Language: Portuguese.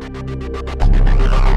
Música